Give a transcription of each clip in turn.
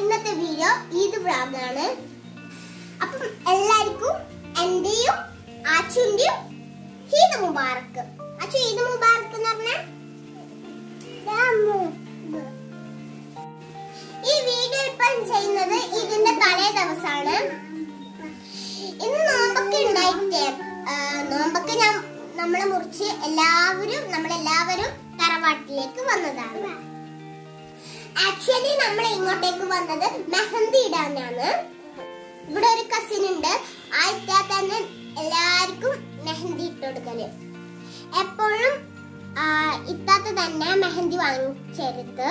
ഇന്നത്തെ വീഡിയോ ഈദ് വ്ളോഗാണ് അപ്പം എല്ലാവർക്കും എന്റെയും ആച്ചുന്റെയും ഈദ് മുബാറക്ക് അച്ചു ഈദ് മുബാറക്ക് എന്ന് പറഞ്ഞാൽ ഈ വീഡിയോ ഇപ്പം ചെയ്യുന്നത് ഇതിന്റെ തലേ ദിവസമാണ്. ഇന്ന് നോമ്പൊക്കെ ഉണ്ടായിട്ടേ. നോമ്പൊക്കെ ഞാൻ നമ്മളെ മുറിച്ച് എല്ലാവരും നമ്മളെല്ലാവരും തറവാട്ടിലേക്ക് വന്നതാണ്. ആക്ച്വലി നമ്മൾ ഇങ്ങോട്ടേക്ക് വന്നത് മെഹന്തി ഇടാനാണ് ഇവിടെ ഒരു കസിൻ ഉണ്ട്. ആ ഇറ്റാ തന്നെ എല്ലാവർക്കും മെഹന്തി ഇട്ട് കൊടുക്കൽ. എപ്പോഴും ഇത്താത്ത തന്നെ മെഹന്തി വാങ്ങിച്ചെടുത്ത്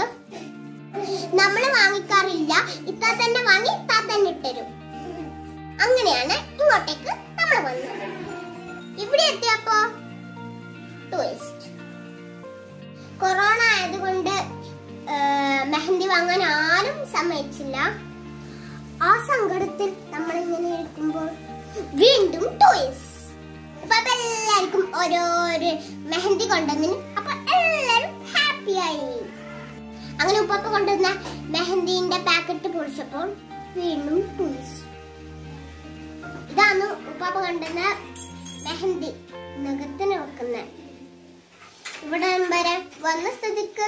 നമ്മൾ വാങ്ങിക്കാറില്ല. ഇത്താ തന്നെ വാങ്ങി ഇത്താ തന്നെ ഇട്ടരും അങ്ങനെയാണ് ഇങ്ങോട്ടേക്ക് നമ്മൾ വന്നത്. ഇവിടെ എത്തിയപ്പോ ടൂറിസ്റ്റ് കൊറോണ ആയതുകൊണ്ട് മെഹന്തി വാങ്ങാൻ ആരും സമ്മതിച്ചില്ല. ആ സങ്കടത്തിൽ നമ്മൾ ഇങ്ങനെ ഇരിക്കുമ്പോൾ വീണ്ടും ടോയ്സ് അപ്പൊ എല്ലാവർക്കും ഓരോരോ മെഹന്തി കൊണ്ടുവന്നിന് അപ്പൊ എല്ലാരും ആയി. അങ്ങനെ ഉപ്പപ്പ കൊണ്ടുവന്ന മെഹന്തിന്റെ പാക്കറ്റ് പൊളിച്ചപ്പോൾ വീണ്ടും ടോയ്സ് ഇതാണ് ഉപ്പാപ്പ കൊണ്ടുവന്ന മെഹന്തി. നഖത്തിന് വെക്കുന്ന. ഇവിടെ വരെ വന്ന സ്ഥിതിക്ക്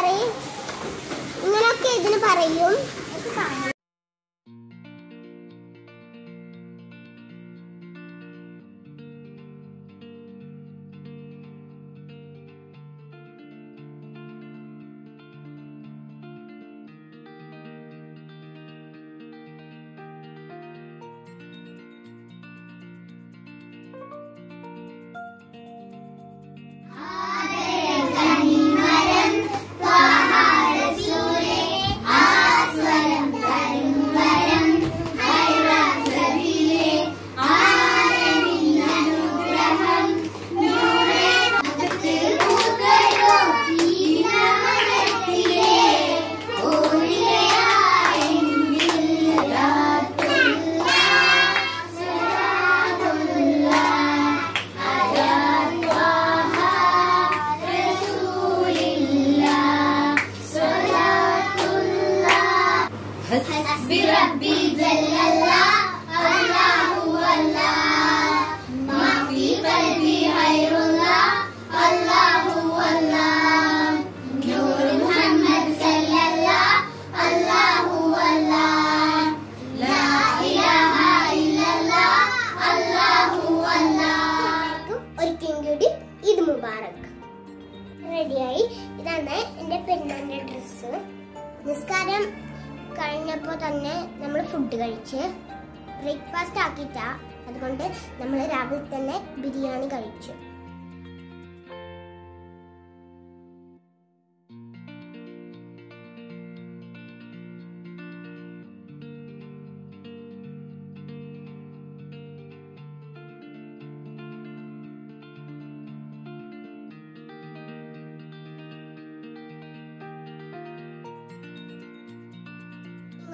കറി ഇങ്ങനെയൊക്കെ ഇതിന് പറയും. റെഡിയായി. ഇതാണ് എന്റെ പെരുന്നാളിന്റെ ഡ്രസ്സ്. നിസ്കാരം കഴിഞ്ഞപ്പോൾ തന്നെ നമ്മൾ ഫുഡ് കഴിച്ച് ബ്രേക്ക്ഫാസ്റ്റ് ആക്കിയിട്ടാ. അതുകൊണ്ട് നമ്മൾ രാവിലെ തന്നെ ബിരിയാണി കഴിച്ചു.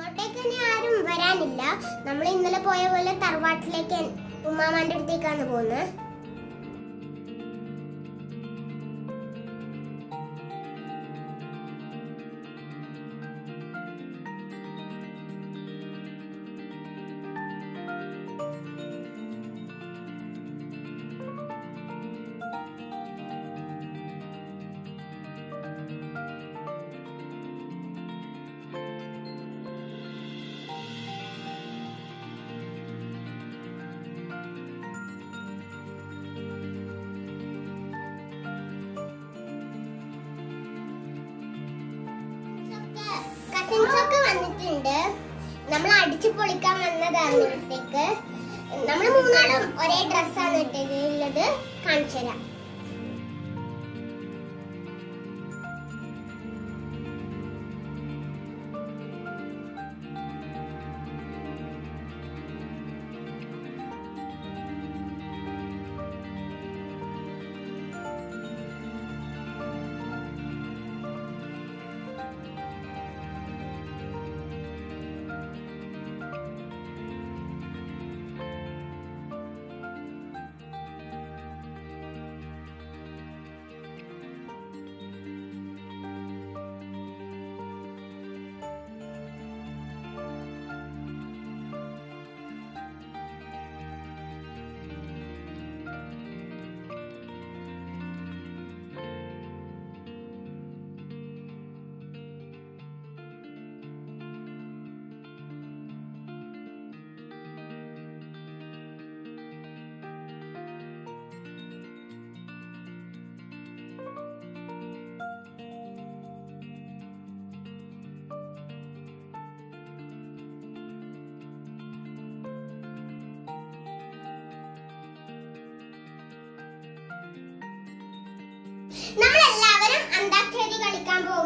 ഇങ്ങോട്ടേക്ക് തന്നെ ആരും വരാനില്ല. നമ്മൾ ഇന്നലെ പോയ പോലെ തറവാട്ടിലേക്ക് ഉമ്മാമാന്റെ അടുത്തേക്കാണ് പോകുന്നത്. ഒക്കെ വന്നിട്ടുണ്ട്. നമ്മൾ അടിച്ചു പൊളിക്കാൻ വന്നതാണ് ഇവിടത്തേക്ക് നമ്മൾ മൂന്നാളും ഒരേ ഡ്രസ്സാണ് ഇട്ടിട്ടുള്ളത്. കാണിച്ചു തരാം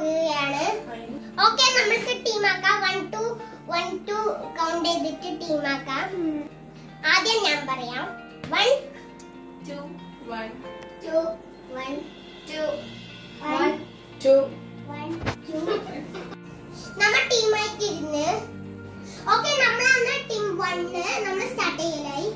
പോകുകയാണ് ഓക്കെ നമ്മൾക്ക് ടീമാക്കാം one two one two count ചെയ്തിട്ട് ടീമാക്കാം ആദ്യം ഞാൻ പറയാം. One two one two one two one two one two നമ്മൾ ടീമായിട്ട് ഇരുന്ന് ഓക്കെ നമ്മളന്ന് ടീം വണ്ണ് നമ്മൾ സ്റ്റാർട്ട് ചെയ്യലായി.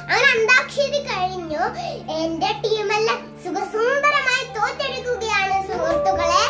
അങ്ങനെ അന്താക്ഷരി കഴിഞ്ഞു. എന്റെ ടീമെല്ലാം സുഖസുന്ദരമായി തോറ്റെടുക്കുകയാണ് സുഹൃത്തുക്കളെ.